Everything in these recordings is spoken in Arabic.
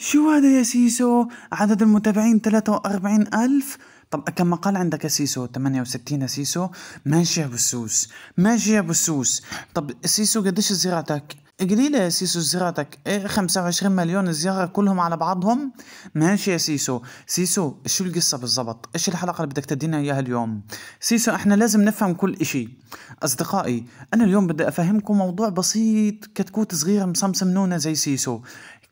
شو هذا يا سيسو؟ عدد المتابعين 43 ألف. طب كم مقال عندك يا سيسو؟ 68 يا سيسو. ماشي يا بسوس ماشي يا بسوس طب سيسو قديش زيارتك قليلة يا سيسو زيارتك إيه 25 مليون زيارة كلهم على بعضهم؟ ماشي يا سيسو. سيسو شو القصة بالضبط؟ إيش الحلقة اللي بدك تدينا إياها اليوم؟ سيسو إحنا لازم نفهم كل إشي. أصدقائي أنا اليوم بدي أفهمكم موضوع بسيط كتكوت صغيرة مصمصمنونة زي سيسو.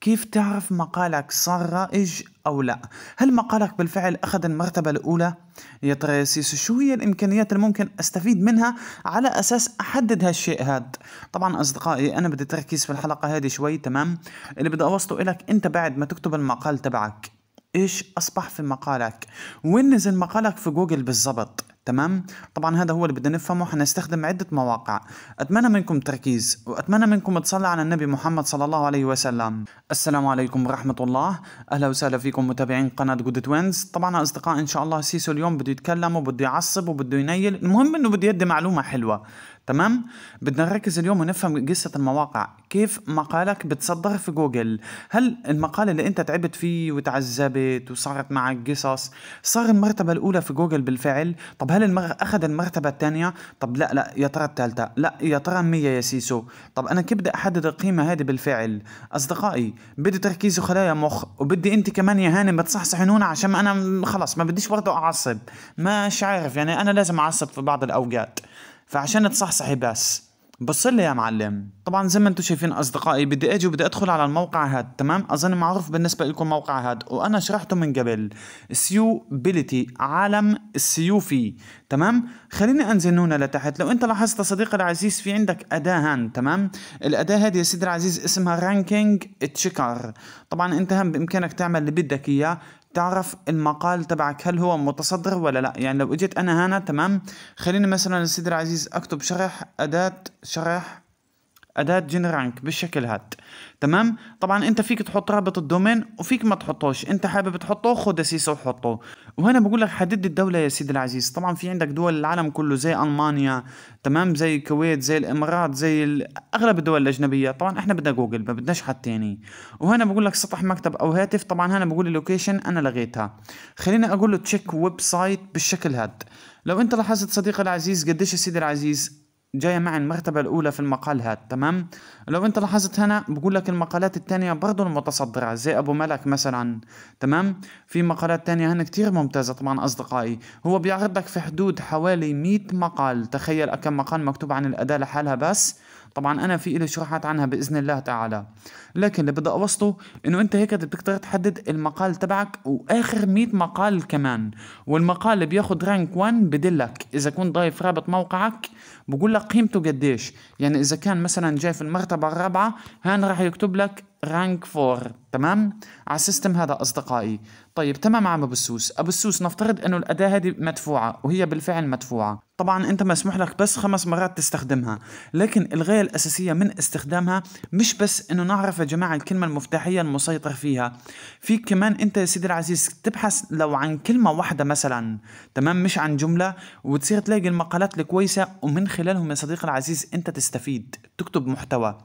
كيف تعرف مقالك صار رائج أو لا؟ هل مقالك بالفعل أخذ المرتبة الأولى؟ يا ترى شو هي الإمكانيات اللي ممكن أستفيد منها على أساس أحدد هالشيء هاد طبعا أصدقائي أنا بدي تركيز في الحلقة هذه شوي تمام؟ اللي بدي أوصله إلك أنت بعد ما تكتب المقال تبعك. إيش أصبح في مقالك؟ وين نزل مقالك في جوجل بالضبط؟ تمام؟ طبعا هذا هو اللي بدنا نفهمه حنستخدم عدة مواقع. أتمنى منكم تركيز وأتمنى منكم تصلي على النبي محمد صلى الله عليه وسلم. السلام عليكم ورحمة الله. أهلا وسهلا فيكم متابعين قناة جود توينز طبعا أصدقاء إن شاء الله سيسو اليوم بده يتكلم وبده يعصب وبده ينيل. المهم إنه بده يدي معلومة حلوة. تمام؟ بدنا نركز اليوم ونفهم قصة المواقع. كيف مقالك بتصدر في جوجل؟ هل المقال اللي انت تعبت فيه وتعذبت وصارت معك قصص صار المرتبة الأولى في جوجل بالفعل؟ طب هل المر... أخذ المرتبة الثانية؟ طب لا لا يا ترى الثالثة؟ لا يا ترى 100 يا سيسو؟ طب أنا كيف بدي أحدد القيمة هذه بالفعل؟ أصدقائي بدي تركيز وخلايا مخ وبدي أنت كمان يا هاني ما تصحصحنونا عشان أنا خلص ما بديش برضه أعصب. مش عارف يعني أنا لازم أعصب في بعض الأوقات. فعشان تصحصحي بس. بص لي يا معلم. طبعا زي ما أنتم شايفين أصدقائي بدي أجي وبدي أدخل على الموقع هاد تمام؟ أظن معروف بالنسبة لكم الموقع هاد وأنا شرحته من قبل. Seobility عالم ال SEO في تمام؟ خليني أنزل نونا لتحت. لو أنت لاحظت صديقي العزيز في عندك أداة هان تمام؟ الأداة هذه يا سيدي العزيز اسمها ranking checker. طبعا أنت هم بإمكانك تعمل اللي بدك إياه. تعرف المقال تبعك هل هو متصدر ولا لا؟ يعني لو اجيت أنا هنا تمام؟ خليني مثلا السيد العزيز اكتب شرح أداة شرح أداة جين رانك بالشكل هاد. تمام؟ طبعا أنت فيك تحط رابط ال domain وفيك ما تحطوش. أنت حابب تحطه خد سيسو وحطه وهنا بقول لك حدد الدولة يا سيدي العزيز. طبعا في عندك دول العالم كله زي ألمانيا تمام؟ زي الكويت زي الإمارات زي أغلب الدول الأجنبية. طبعا إحنا بدنا جوجل ما بدناش حد تاني. وهنا بقول لك سطح مكتب أو هاتف. طبعا هنا بقول ال location أنا لغيتها. خليني أقول له check website بالشكل هاد. لو أنت لاحظت صديقي العزيز قديش يا سيدي العزيز جاية معي المرتبة الأولى في المقال هاد تمام؟ لو أنت لاحظت هنا بقول لك المقالات التانية برضو المتصدرة زي أبو ملك مثلا تمام؟ في مقالات تانية هنا كتير ممتازة طبعا أصدقائي. هو بيعرض لك في حدود حوالي 100 مقال تخيل كم مقال مكتوب عن الأداة لحالها بس. طبعا أنا في لي شروحات عنها بإذن الله تعالى. لكن اللي بدي أوصله إنه أنت هيك بتقدر تحدد المقال تبعك وآخر 100 مقال كمان. والمقال اللي بياخد rank 1 بدلك. إذا كنت ضايف رابط موقعك بقول لك قيمته قديش. يعني إذا كان مثلا جاي في المرتبة الرابعة هان راح يكتب لك rank 4 تمام؟ على ال system هذا أصدقائي. طيب تمام عم أبو السوس. أبو السوس نفترض إنه الأداة هذه مدفوعة وهي بالفعل مدفوعة. طبعا أنت مسموح لك بس خمس مرات تستخدمها لكن الغاية الأساسية من استخدامها مش بس إنه نعرف يا جماعة الكلمة المفتاحية المسيطر فيها. في كمان أنت يا سيدي العزيز تبحث لو عن كلمة واحدة مثلا تمام؟ مش عن جملة وتصير تلاقي المقالات الكويسة ومن خلالهم يا صديقي العزيز أنت تستفيد تكتب محتوى.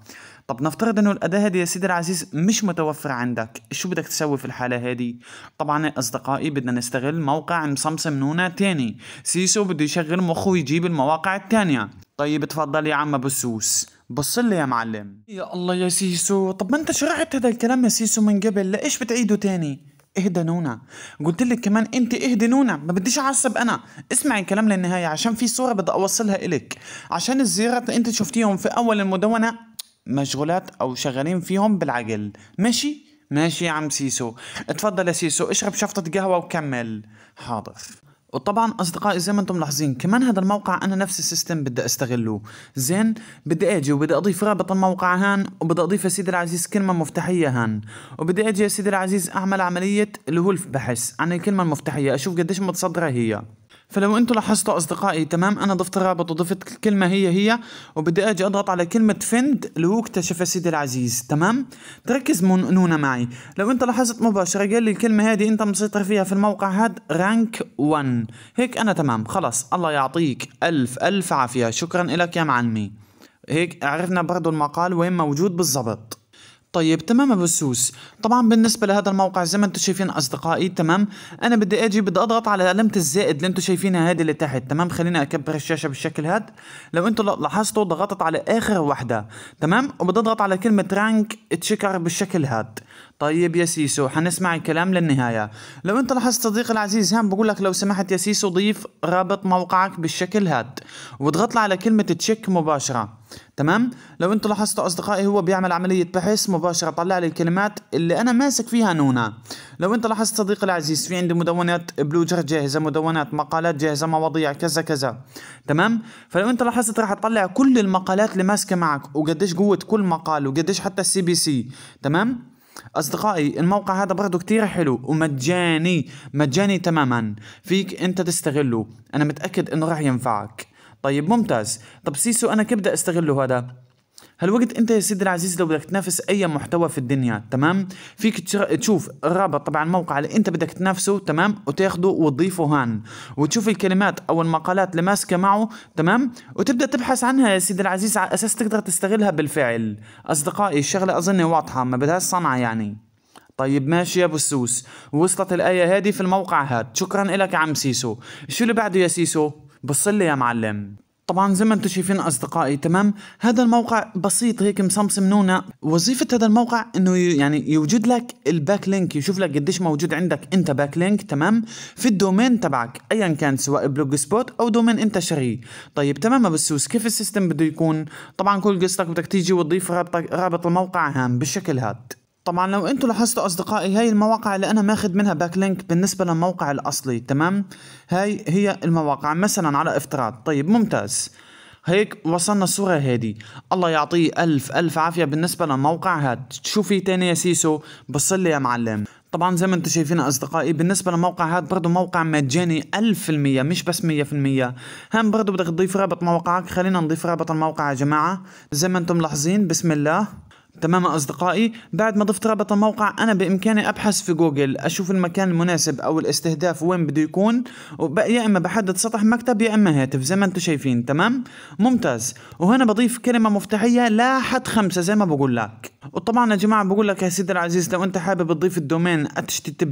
طب نفترض إنه الأداة هذه يا سيدي العزيز مش متوفرة عندك شو بدك تسوي في الحالة هذه؟ طبعا أصدقائي بدنا نستغل موقع مصمصم نونا تاني سيسو بده يشغل مخه ويجيب المواقع التانية. طيب تفضل يا عم بسوس بص لي يا معلم. يا الله يا سيسو طب ما أنت شرحت هذا الكلام يا سيسو من قبل؟ ليش بتعيده تاني؟ اهدى نونا قلت لك كمان أنت اهدي نونا ما بديش أعصب أنا. اسمعي الكلام للنهاية عشان في صورة بدي أوصلها إلك. عشان الزيارات اللي أنت شفتيهم في أول المدونة مشغولات أو شغالين فيهم بالعقل. ماشي؟ ماشي يا عم سيسو. اتفضل يا سيسو اشرب شفطة قهوة وكمل. حاضر. وطبعا أصدقائي زي ما أنتم ملاحظين كمان هذا الموقع أنا نفس ال system بدي أستغله. زين بدي أجي وبدي أضيف رابط الموقع هان وبدي أضيف يا سيدي العزيز كلمة مفتاحية هان. وبدي أجي يا سيدي العزيز أعمل عملية اللي هو البحث عن الكلمة المفتاحية أشوف قديش متصدرة هي. فلو أنتم لاحظتوا اصدقائي تمام أنا ضفت الرابط وضفت الكلمة هي هي وبدي أجي اضغط على كلمة فند اللي هو اكتشف سيدي العزيز تمام؟ تركز نونا معي. لو انت لاحظت مباشرة قال لي الكلمة هذه انت مسيطر فيها في الموقع هاد رانك 1 هيك أنا تمام خلص الله يعطيك الف ألف عافية. شكرا لك يا معلمي. هيك عرفنا برضو المقال وين موجود بالضبط. طيب تمام أبو سوس طبعا بالنسبة لهذا الموقع زي ما أنتم شايفين أصدقائي تمام. أنا بدي أجي بدي أضغط على علامه الزائد اللي أنتم شايفينها هذه اللي تحت تمام. خليني أكبر الشاشة بالشكل هذا لو أنتم لاحظتوا ضغطت على آخر وحده تمام. وبدي أضغط على كلمة rank checker بالشكل هذا طيب يا سيسو حنسمع الكلام للنهاية. لو انت لاحظت صديقي العزيز هان بقول لك لو سمحت يا سيسو ضيف رابط موقعك بالشكل هاد واضغط على كلمة check مباشرة. تمام؟ لو أنتم لاحظتوا أصدقائي هو بيعمل عملية بحث مباشرة طلع لي الكلمات اللي أنا ماسك فيها نونا لو انت لاحظت صديقي العزيز في عندي مدونات بلوجر جاهزة مدونات مقالات جاهزة مواضيع كذا كذا. تمام؟ فلو انت لاحظت راح تطلع كل المقالات اللي ماسكة معك وقديش قوة كل مقال وقديش حتى ال CPC. تمام؟ أصدقائي الموقع هذا برضه كتير حلو ومجاني مجاني تماما. فيك أنت تستغله. أنا متأكد إنه راح ينفعك. طيب ممتاز. طب سيسو أنا كيف بدي أستغله هذا؟ هالوقت أنت يا سيدي العزيز لو بدك تنافس أي محتوى في الدنيا تمام؟ فيك تشوف الرابط تبع الموقع اللي أنت بدك تنافسه تمام؟ وتاخده وتضيفه هان وتشوف الكلمات أو المقالات اللي ماسكة معه تمام؟ وتبدأ تبحث عنها يا سيدي العزيز على أساس تقدر تستغلها بالفعل. أصدقائي الشغلة اظن واضحة ما بدهاش صنعة يعني. طيب ماشي يا بسوس وصلت الآية هذه في الموقع هاد شكرا لك يا عم سيسو. شو اللي بعده يا سيسو؟ بصلي يا معلم. طبعا زي ما أنتم شايفين أصدقائي تمام؟ هذا الموقع بسيط هيك مصمصم نونا. وظيفة هذا الموقع إنه يعني يوجد لك ال backlink يشوف لك قديش موجود عندك أنت backlink تمام؟ في ال domain تبعك ايا كان سواء بلوج سبوت أو domain أنت شاريه طيب تمام بسوس كيف ال system بده يكون؟ طبعا كل قصتك بدك تيجي وتضيف رابط رابط الموقع هام بالشكل هاد. طبعا لو أنتم لاحظتوا أصدقائي هاي المواقع اللي أنا ماخذ منها backlink بالنسبة للموقع الأصلي تمام؟ هاي هي المواقع مثلا على افتراض. طيب ممتاز. هيك وصلنا الصورة هذه الله يعطيه ألف ألف عافية بالنسبة للموقع. هاد شو في تاني يا سيسو بصلي يا معلم. طبعا زي ما أنتم شايفين أصدقائي بالنسبة للموقع هذا برضه موقع مجاني ألف في المية مش بس مية في المية هم برضه بدك تضيف رابط موقعك. خلينا نضيف رابط الموقع يا جماعة. زي ما أنتم ملاحظين بسم الله. تمام أصدقائي بعد ما ضفت رابط الموقع أنا بإمكاني أبحث في جوجل أشوف المكان المناسب أو الاستهداف وين بده يكون يا إما بحدد سطح مكتب يا إما هاتف زي ما أنتم شايفين تمام؟ ممتاز. وهنا بضيف كلمة مفتاحية لا حد خمسة زي ما بقول لك. وطبعا يا جماعة بقول لك يا سيدي العزيز لو أنت حابب تضيف ال domain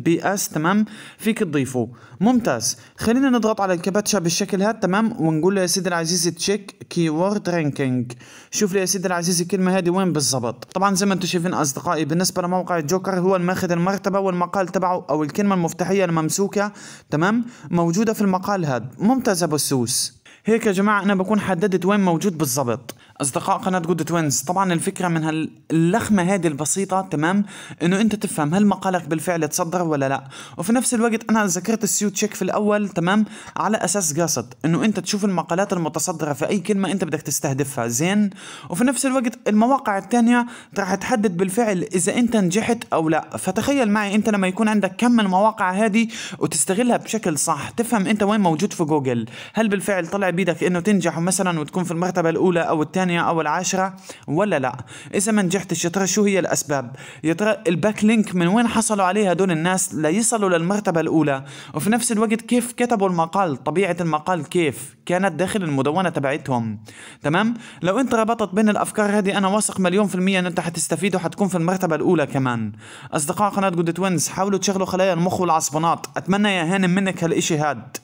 إس تمام؟ فيك تضيفه. ممتاز. خلينا نضغط على الكابتشا بالشكل هذا تمام؟ ونقول له يا سيدي العزيز check keyword ranking شوف لي يا سيدي العزيز الكلمة هذه وين بالضبط؟ طبعا زي ما أنتم شايفين أصدقائي بالنسبة لموقع الجوكر هو الماخذ المرتبة والمقال تبعه أو الكلمة المفتاحية الممسوكة تمام؟ موجودة في المقال هذا. ممتاز أبو السوس. هيك يا جماعة أنا بكون حددت وين موجود بالضبط. أصدقاء قناة جود توينز طبعا الفكرة من هاللخمة هذه البسيطة تمام؟ إنه أنت تفهم هل مقالك بالفعل تصدر ولا لا. وفي نفس الوقت أنا ذكرت ال SEO check في الأول تمام؟ على أساس قاصد إنه أنت تشوف المقالات المتصدرة في أي كلمة أنت بدك تستهدفها. زين؟ وفي نفس الوقت المواقع الثانية راح تحدد بالفعل إذا أنت نجحت أو لا. فتخيل معي أنت لما يكون عندك كم من المواقع هذه وتستغلها بشكل صح تفهم أنت وين موجود في جوجل. هل بالفعل طلع بيدك إنه تنجح مثلا وتكون في المرتبة الأولى أو الثانية؟ الثانية أو العاشرة ولا لا؟ إذا ما نجحتش يا ترى شو هي الأسباب؟ يا ترى ال backlink من وين حصلوا عليه هدول الناس ليصلوا للمرتبة الأولى. وفي نفس الوقت كيف كتبوا المقال؟ طبيعة المقال كيف؟ كانت داخل المدونة تبعتهم. تمام؟ لو أنت ربطت بين الأفكار هذه أنا واثق مليون في المية أن أنت حتستفيد وحتكون في المرتبة الأولى كمان. أصدقاء قناة جود توينز حاولوا تشغلوا خلايا المخ والعصبونات أتمنى يا هانم منك هالإشي هاد.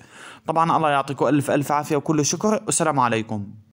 طبعا الله يعطيكم ألف ألف عافية وكل شكر والسلام عليكم.